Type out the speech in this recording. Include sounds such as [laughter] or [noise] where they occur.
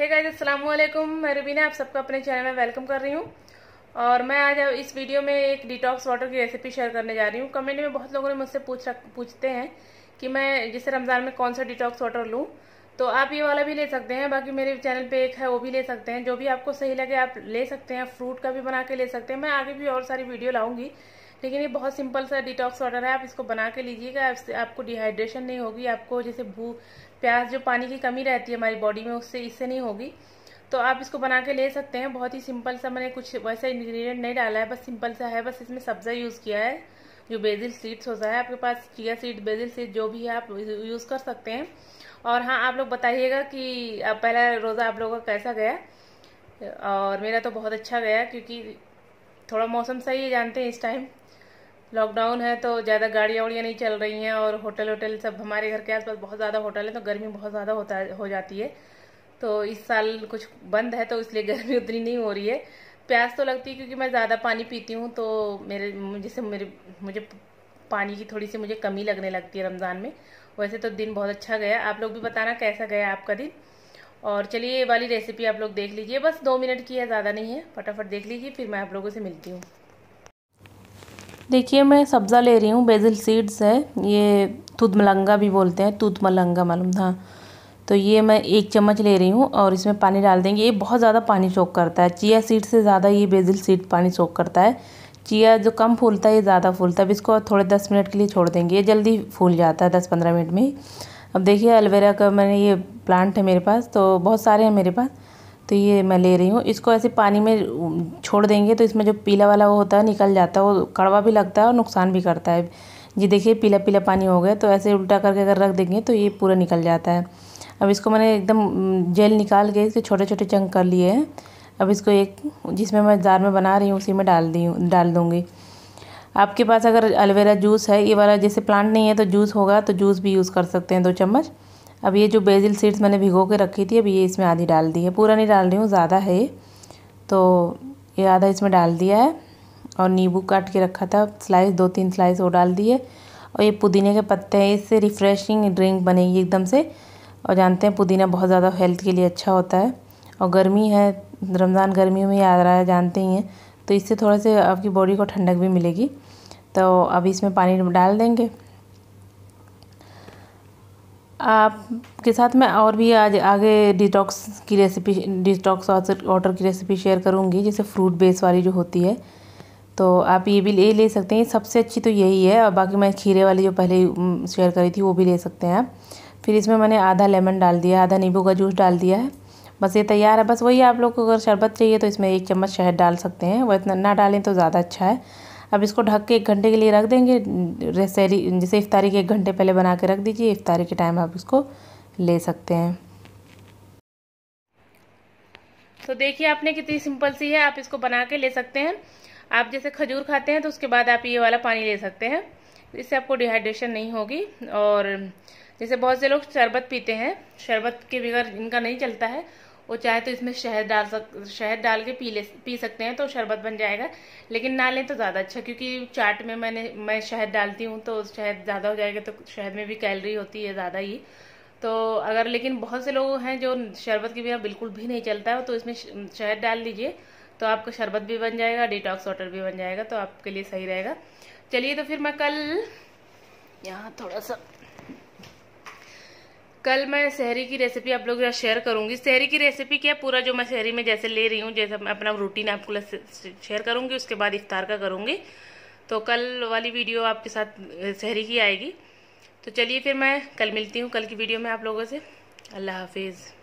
Hey guys अस्सलाम वालेकुम मैं रुबीना, आप सबको अपने चैनल में वेलकम कर रही हूँ। और मैं आज इस वीडियो में एक डिटॉक्स वाटर की रेसिपी शेयर करने जा रही हूँ। कमेंट में बहुत लोगों ने मुझसे पूछ पूछते हैं कि मैं जैसे रमज़ान में कौन सा डिटॉक्स वाटर लूँ। तो आप ये वाला भी ले सकते हैं, बाकी मेरे चैनल पे एक है, वो भी ले सकते हैं। जो भी आपको सही लगे, आप ले सकते हैं फ्रूट का भी बना के ले सकते हैं। मैं आगे भी और सारी वीडियो लाऊँगी। लेकिन ये बहुत सिंपल सा डिटॉक्स वाटर है, आप इसको बना के लीजिएगा आपको डिहाइड्रेशन नहीं होगी, आपको जैसे भू, प्यास जो पानी की कमी रहती है हमारी बॉडी में, उससे इससे नहीं होगी। तो आप इसको बना के ले सकते हैं, बहुत ही सिंपल सा, मैंने कुछ वैसा इंग्रेडिएंट नहीं डाला है, बस सिंपल सा है, बस इसमें सब्जा यूज़ किया है, जो बेजिल सीड्स होता है, आपके पास चिया सीड बेजिल सीड जो भी है, आप यूज़ कर सकते हैं। और हाँ आप लोग बताइएगा कि पहला रोज़ा आप लोगों का कैसा गया? और मेरा तो बहुत अच्छा गया, क्योंकि थोड़ा मौसम सही है, जानते हैं इस टाइम लॉकडाउन है तो ज़्यादा गाड़ियाँ वाड़ियाँ नहीं चल रही हैं और होटल वोटल सब हमारे घर के आसपास बहुत ज़्यादा होटल है तो गर्मी बहुत ज़्यादा होता हो जाती है। तो इस साल कुछ बंद है तो इसलिए [laughs] गर्मी उतनी नहीं हो रही है। प्यास तो लगती है क्योंकि मैं ज़्यादा पानी पीती हूँ तो मेरे, जैसे मेरे, मुझे पानी की थोड़ी सी मुझे कमी लगने लगती है रमज़ान में। वैसे तो दिन बहुत अच्छा गया। आप लोग भी बताना कैसा गया आपका दिन? और चलिए ये वाली रेसिपी आप लोग देख लीजिए। बस दो मिनट की है, ज़्यादा नहीं है। फटाफट देख लीजिए, फिर मैं आप लोगों से मिलती हूँ। देखिए, मैं सब्ज़ा ले रही हूँ बेजिल सीड्स है। ये तुद मलंगा भी बोलते हैं तुद मलंगा मालूम था। तो ये मैं एक चम्मच ले रही हूँ और इसमें पानी डाल देंगे। ये बहुत ज़्यादा पानी सोख करता है। चिया सीड से ज़्यादा ये बेजिल सीड पानी सोख करता है। चिया जो कम फूलता है, ये ज़्यादा फूलता है। अब इसको थोड़े दस मिनट के लिए छोड़ देंगे। ये जल्दी फूल जाता है दस पंद्रह मिनट में अब देखिए, एलोवेरा का मैंने ये प्लांट है मेरे पास तो बहुत सारे हैं मेरे पास। तो ये मैं ले रही हूँ। इसको ऐसे पानी में छोड़ देंगे तो इसमें जो पीला वाला वो होता है, निकल जाता है। वो कड़वा भी लगता है और नुकसान भी करता है। जी देखिए पीला पीला पानी हो गया तो ऐसे उल्टा करके अगर रख देंगे तो ये पूरा निकल जाता है। अब इसको मैंने एकदम जेल निकाल के इसके छोटे छोटे चंक कर लिए हैं। अब इसको एक, जिसमें मैं जार में बना रही हूँ, उसी में डाल दी डाल दूँगी। आपके पास अगर एलोवेरा जूस है, ये वाला जैसे प्लांट नहीं है तो जूस होगा तो जूस भी यूज़ कर सकते हैं दो चम्मच। अब ये जो बेजिल सीड्स मैंने भिगो के रखी थी, अब ये इसमें आधी डाल दी है। पूरा नहीं डाल रही हूँ, ज़्यादा है ये। तो ये आधा इसमें डाल दिया है और नींबू काट के रखा था, स्लाइस दो तीन स्लाइस वो डाल दिए। और ये पुदीने के पत्ते हैं, इससे रिफ़्रेशिंग ड्रिंक बनेगी एकदम से। और जानते हैं पुदीना बहुत ज़्यादा हेल्थ के लिए अच्छा होता है। और गर्मी है, रमज़ान गर्मियों में याद रहा है, जानते ही हैं। तो इससे थोड़ा से आपकी बॉडी को ठंडक भी मिलेगी। तो अब इसमें पानी डाल देंगे। आपके साथ मैं और भी आज आगे डिटॉक्स की रेसिपी डिटॉक्स वाटर की रेसिपी शेयर करूँगी, जैसे फ्रूट बेस वाली जो होती है। तो आप ये भी ले ले सकते हैं। सबसे अच्छी तो यही है, और बाकी मैं खीरे वाली जो पहले शेयर करी थी, वो भी ले सकते हैं आप। फिर इसमें मैंने आधा लेमन डाल दिया, आधा नींबू का जूस डाल दिया है। बस ये तैयार है, बस वही आप लोग को अगर शरबत चाहिए तो इसमें एक चम्मच शहद डाल सकते हैं। वह इतना ना डालें तो ज़्यादा अच्छा है। अब इसको ढक के एक घंटे के लिए रख देंगे। रेसरी जैसे इफ्तारी के एक घंटे पहले बना के रख दीजिए। इफ्तारी के टाइम आप इसको ले सकते हैं। तो देखिए, आपने कितनी सिंपल सी है। आप इसको बना के ले सकते हैं। आप जैसे खजूर खाते हैं तो उसके बाद आप ये वाला पानी ले सकते हैं। इससे आपको डिहाइड्रेशन नहीं होगी। और जैसे बहुत से लोग शरबत पीते हैं। शरबत के बगैर इनका नहीं चलता है। वो चाहे तो इसमें शहद डाल सक, शहद डाल के पी ले पी सकते हैं तो शरबत बन जाएगा, लेकिन ना लें तो ज़्यादा अच्छा क्योंकि चाट में मैंने, मैं शहद डालती हूँ तो शहद ज़्यादा हो जाएगा तो शहद में भी कैलरी होती है ज़्यादा ही। तो अगर, लेकिन बहुत से लोग हैं जो शरबत के बिना बिल्कुल भी नहीं चलता है तो इसमें शहद डाल लीजिए तो आपका शरबत भी बन जाएगा डिटॉक्स वाटर भी बन जाएगा तो आपके लिए सही रहेगा। चलिए तो फिर मैं कल, यहाँ थोड़ा सा कल मैं शहरी की रेसिपी आप लोगों के साथ शेयर करूँगी। शहरी की रेसिपी क्या पूरा जो मैं शहरी में जैसे ले रही हूँ, जैसे मैं अपना रूटीन आपको शेयर करूँगी, उसके बाद इफ्तार का करूँगी। तो कल वाली वीडियो आपके साथ शहरी की आएगी। तो चलिए फिर मैं कल मिलती हूँ, कल की वीडियो में आप लोगों से। अल्लाह हाफिज़।